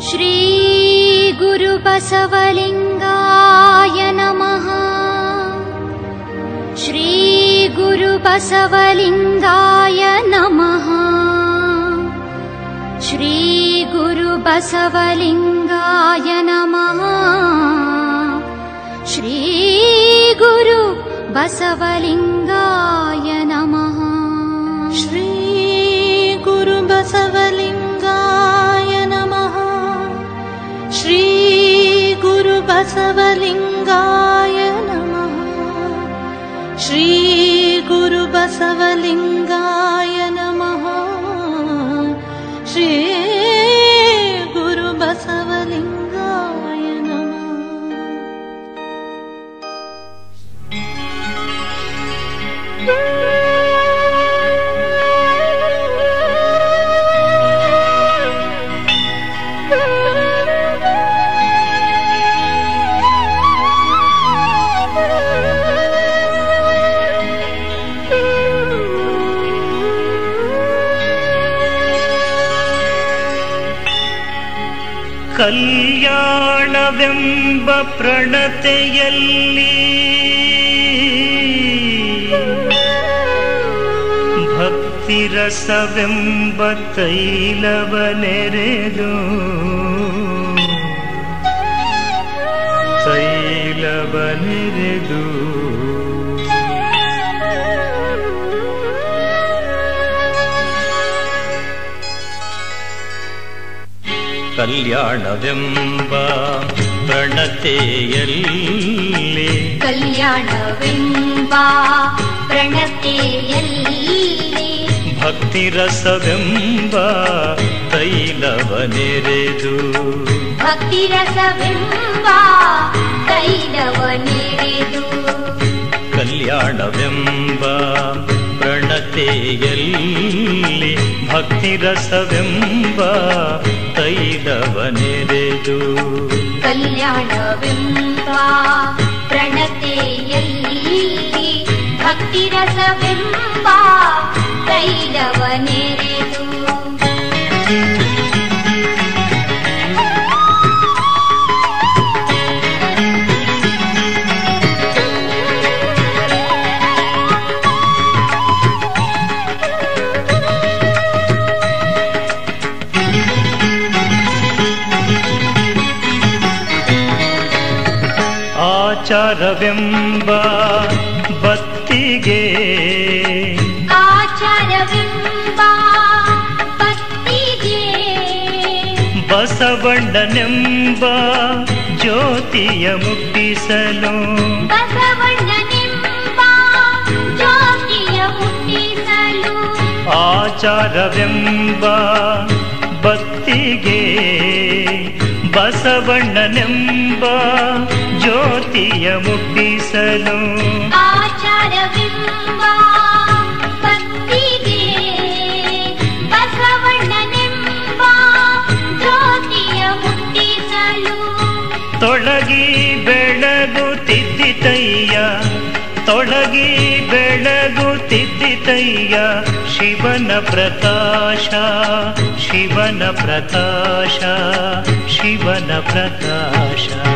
श्रीगुरुबसवलिङ्गाय नमः। श्रीगुरुबसवलिङ्गाय नमः। श्रीगुरुबसवलिङ्गाय नमः। श्रीगुरु बसवलिङ्गाय नमः। श्री लिङ्गायनम् श्रीगुरुबसवलिङ्गा ಕಲ್ಯಾಣವೆಂಬ ಪ್ರಣತೆಯಲ್ಲಿ ಭಕ್ತಿರಸವೆಂಬ ತೈಲವ ನೆರೆದು ಕಲ್ಯಾಣವೆಂಬ ಪ್ರಣತೆಯಲ್ಲಿ. ಕಲ್ಯಾಣವೆಂಬ ಪ್ರಣತೆಯಲ್ಲಿ. ಭಕ್ತಿರಸವೆಂಬ ತೈಲವ ನೆರೆದು ಭಕ್ತಿರಸವೆಂಬ ತೈಲವ ನೆರೆದು ಕಲ್ಯಾಣವೆಂಬ ಪ್ರಣತೆಯಲ್ಲಿ ಭಕ್ತಿರಸವೆಂಬ ರಸವೆಂಬ ನೆರೆದು ಕಲ್ಯಾಣವೆಂಬ ಪ್ರಣತೆಯಲ್ಲಿ ಭಕ್ತಿರಸವೆಂಬ ತೈಲವ ಆಚಾರವೆಂಬ ಬತ್ತಿಗೆ ಆಚಾರವೆಂಬ ಬತ್ತಿಗೆ ಬಸವಣ್ಣನೆಂಬ ಜ್ಯೋತಿಯ ಮುಟ್ಟಿಸಲು ಬಸವಣ್ಣನೆಂಬ ಜ್ಯೋತಿಯ ಹುಟ್ಟಿಸಲು ಆಚಾರವೆಂಬ ಬತ್ತಿಗೆ ಬಸವಣ್ಣನೆಂಬ ಜ್ಯೋತಿಯ ಮುಟ್ಟಿಸಲು. ತೊಡಗಿ ಭಕ್ತಿಗೆ ಬಸವಣ್ಣನೆಂಬ ಜ್ಯೋತಿಯ ಹುಟ್ಟಿಸಲು ತೊಳಗಿ ಬೆಳಗುತ್ತಿದ್ದಿತಯ್ಯ ತೊಳಗಿ ಬೆಳಗುತ್ತಿದ್ದಿತಯ್ಯ ಶಿವನ ಪ್ರಕಾಶ ಶಿವನ ಪ್ರಕಾಶ ಶಿವನ ಪ್ರಕಾಶ.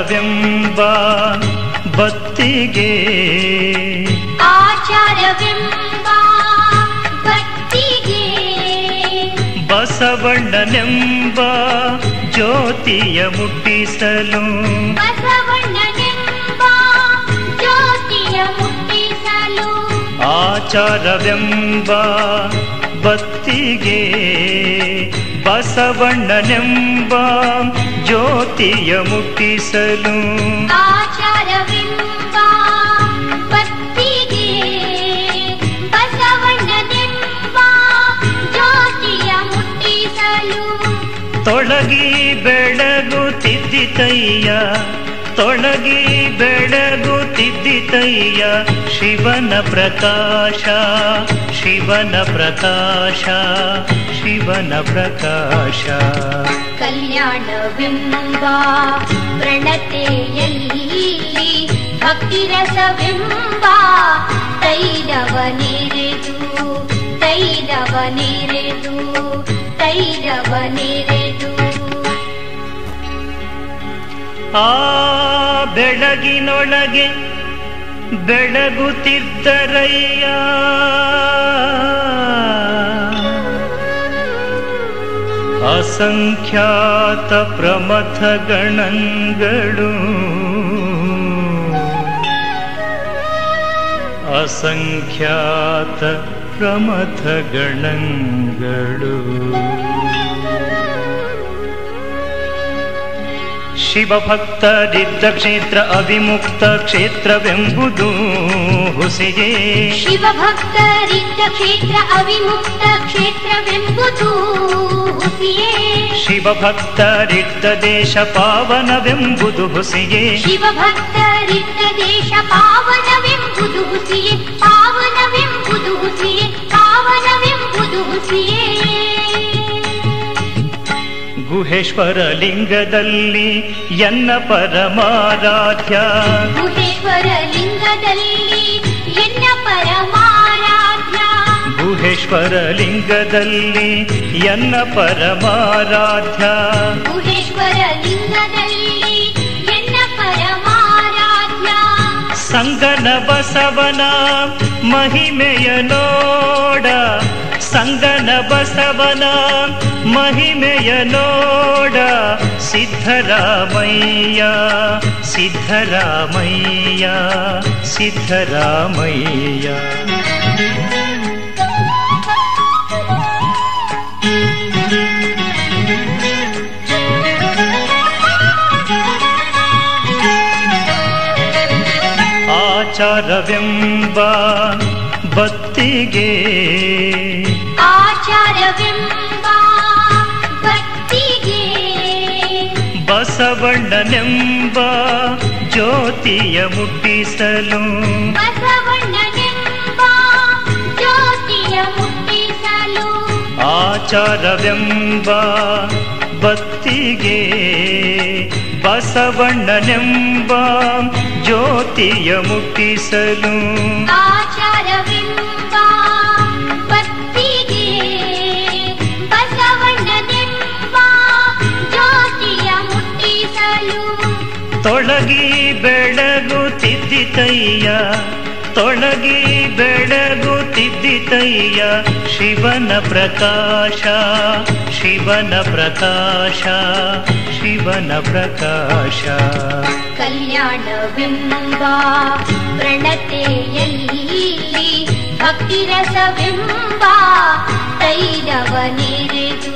ಆಚಾರವೆಂಬ ಬತ್ತಿಗೆ ಆಚಾರವೆಂಬ ಭಕ್ತಿಗೆ ಬಸವಣ್ಣನೆಂಬ ಜ್ಯೋತಿಯ ಮುಟ್ಟಿಸಲು ಬಸವಣ್ಣನೆಂಬ ಜ್ಯೋತಿಯ ಮುಟ್ಟಿಸಲು ಆಚಾರವೆಂಬ ಬತ್ತಿಗೆ ಬಸವಣ್ಣನೆಂಬ ಜ್ಯೋತಿಯ ಮುಟ್ಟಿಸಲು. ತೊಡಗಿ ತೊಳಗಿ ಬೆಳಗುತ್ತಿದ್ದಿತಯ್ಯ ತೊಡಗಿ ಬೆಳಗು शिवन प्रकाशा शिवन प्रकाशान प्रकाशा कल्याण बिम्बा प्रणते यली भक्तिरस बिम्बा तैरव न ऋतु तैरव ने ऋतु ಬೆಳಗಿನೊಳಗೆ ಬೆಳಗುತ್ತಿದ್ದರಯ್ಯ. ಅಸಂಖ್ಯಾತ ಪ್ರಮಥ ಗಣಗಳು ಅಸಂಖ್ಯಾತ ಪ್ರಮಥ ಗಣಗಳು ಶಿವಭಕ್ತರಿದ್ದ ಕ್ಷೇತ್ರ ಅವಿಮುಕ್ತ ಕ್ಷೇತ್ರವೆಂಬುದು ಹುಸಿಗೆ ಶಿವಭಕ್ತರಿದ್ದ ಕ್ಷೇತ್ರ ಅವಿಮುಕ್ತ ಕ್ಷೇತ್ರವೆಂಬುದು ಹುಸಿಯೇ ಶಿವಭಕ್ತರಿದ್ದ ದೇಶ ಪಾವನವೆಂಬುದು ಹುಸಿಗೆ ಶಿವಭಕ್ತರಿದ್ದ ದೇಶ ಪಾವನವೆಂಬುದು ಹುಸಿಯೇ ಪಾವನವೆಂಬುದು ಹುಸಿಯೇ ಪಾವನವೆಂಬುದು ಹುಸಿಯೇ ಗುಹೇಶ್ವರ ಲಿಂಗದಲ್ಲಿ ಎನ್ನ ಪರಮಾರಾಧ್ಯ. ಗುಹೇಶ್ವರ ಲಿಂಗದಲ್ಲಿ ಎನ್ನ ಪರಮಾರಾಧ್ಯ. ಗುಹೇಶ್ವರ ಲಿಂಗದಲ್ಲಿ ಎನ್ನ ಪರಮಾರಾಧ್ಯ. ಗುಹೇಶ್ವರ ಲಿಂಗದಲ್ಲಿ ಎನ್ನ ಪರಮಾರಾಧ್ಯ. ಸಂಗನ ಬಸವನ ಮಹಿಮೆಯ ನೋಡ. ಸಂಗನ ಬಸವನ ಮಹಿಮೆಯ ನೋಡ ಸಿದ್ಧರಾಮಯ್ಯ ಸಿದ್ಧರಾಮಯ್ಯ ಸಿದ್ಧರಾಮಯ್ಯ. ಆಚಾರವೆಂಬ ಬತ್ತಿಗೆ ಬಸವಣ್ಣನೆಂಬ ಜ್ಯೋತಿಯ ಮುಟ್ಟಿಸಲು. ಬಸವಣ್ಣನೆಂಬ ಜ್ಯೋತಿಯ ಮುಟ್ಟಿಸಲು. ಆಚಾರವೆಂಬ ಭಕ್ತಿಗೆ ಬಸವಣ್ಣನೆಂಬ ಜ್ಯೋತಿಯ ಮುಟ್ಟಿಸಲು. ಆಚಾರವೆಂಬ ತೊಳಗಿ ಬೆಳಗುತ್ತಿದ್ದಿತಯ್ಯ ತೊಳಗಿ ಬೆಳಗುತ್ತಿದ್ದಿತಯ್ಯ ಶಿವನ ಪ್ರಕಾಶ ಶಿವನ ಪ್ರಕಾಶ ಶಿವನ ಪ್ರಕಾಶ. ಕಲ್ಯಾಣವೆಂಬ ಪ್ರಣತೆಯಲ್ಲಿ ಭಕ್ತಿರಸವೆಂಬ ತೈಲವನೆರೆದು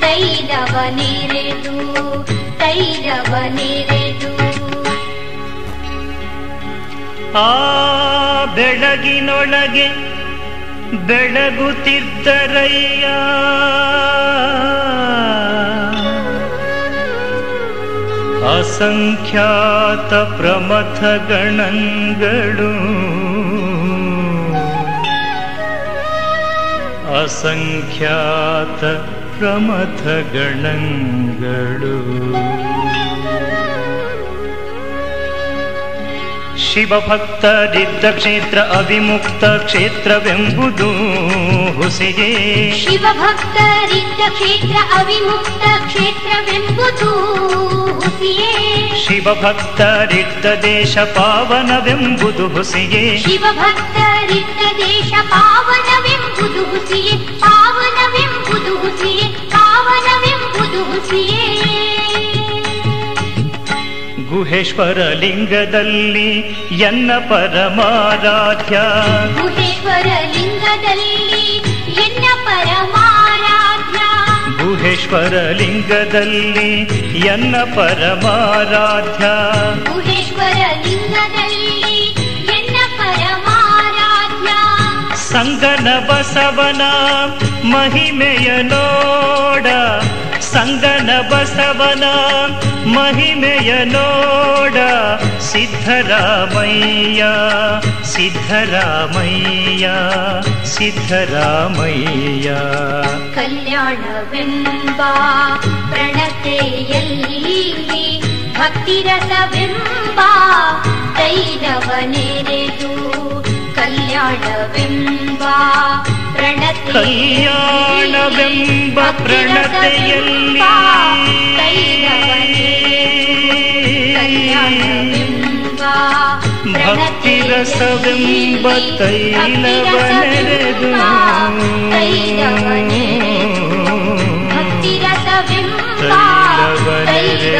ತೈಲವನೆರೆದು ತೈಲವನೆರೆದು ಆ ಬೆಳಗಿನೊಳಗೆ ಬೆಳಗುತ್ತಿದ್ದರಯ್ಯ. ಅಸಂಖ್ಯಾತ ಪ್ರಮಥ ಗಣಗಳು ಅಸಂಖ್ಯಾತ ಪ್ರಮಥ ಗಣಗಳು ಶಿವಭಕ್ತರಿದ್ದ ಕ್ಷೇತ್ರ ಅವಿಮುಕ್ತ ಕ್ಷೇತ್ರವೆಂಬುದು ಹುಸಿಗೆ ಶಿವಭಕ್ತರಿದ್ದ ಕ್ಷೇತ್ರ ಅವಿಮುಕ್ತ ಕ್ಷೇತ್ರವೆಂಬುದು ಹುಸಿಯೇ ಶಿವಭಕ್ತರಿದ್ದ ದೇಶ ಪಾವನವೆಂಬುದು ಹುಸಿಗೆ ಶಿವಭಕ್ತರಿದ್ದ ದೇಶ ಪಾವನವೆಂಬುದು ಹುಸಿಯೇ ಗುಹೇಶ್ವರ ಲಿಂಗದಲ್ಲಿ ಎನ್ನ ಪರಮಾರಾಧ್ಯ. ಗುಹೇಶ್ವರ ಲಿಂಗದಲ್ಲಿ ಎನ್ನ ಪರಮಾರಾಧ್ಯ. ಗುಹೇಶ್ವರ ಲಿಂಗದಲ್ಲಿ ಎನ್ನ ಪರಮಾರಾಧ್ಯ. ಗುಹೇಶ್ವರ ಲಿಂಗದಲ್ಲಿ ಎನ್ನ ಪರಮಾರಾಧ್ಯ. ಸಂಗನ ಬಸವನ ಮಹಿಮೆಯ ನೋಡ. ಸಂಗನ ಬಸವನ ಮಹಿಮೆಯ ನೋಡ ಸಿದ್ಧರಾಮಯ್ಯ ಸಿದ್ಧರಾಮಯ್ಯ ಸಿದ್ಧರಾಮಯ್ಯ. ಕಲ್ಯಾಣವೆಂಬ ಪ್ರಣತೆಯಲ್ಲಿ ಭಕ್ತಿರಸವೆಂಬ ತೈಲವನೆರೆದು ಕಲ್ಯಾಣವೆಂಬ ಪ್ರಣತೆ ಕಲ್ಯಾಣವೆಂಬ ಪ್ರಣತೆಯಲ್ಲಿ ಭಕ್ತಿರಸವೆಂಬ ತೈಲವನೆರೆದು ಭಕ್ತಿರಸವೆಂಬ ತೈಲವನೆರೆದು